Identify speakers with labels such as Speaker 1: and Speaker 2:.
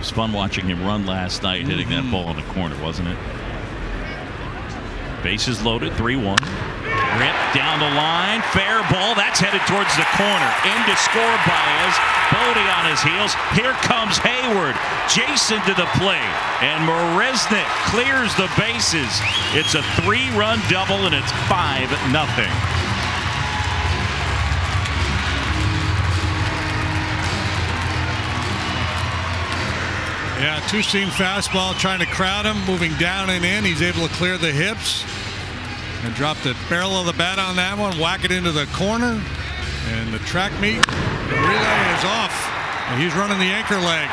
Speaker 1: was fun watching him run last night, hitting that
Speaker 2: Mm-hmm.
Speaker 1: ball in the corner, wasn't it? Bases loaded, 3 1. Rip down the line, fair ball. That's headed towards the corner. In to score Baez. Bote on his heels. Here comes Heyward. Jason to the plate. And Marisnick clears the bases. It's a three run double, and it's 5 nothing.
Speaker 2: Yeah, two seam fastball trying to crowd him, moving down and in. He's able to clear the hips and drop the barrel of the bat on that one, whack it into the corner. And the track meet relay is off. And he's running the anchor leg.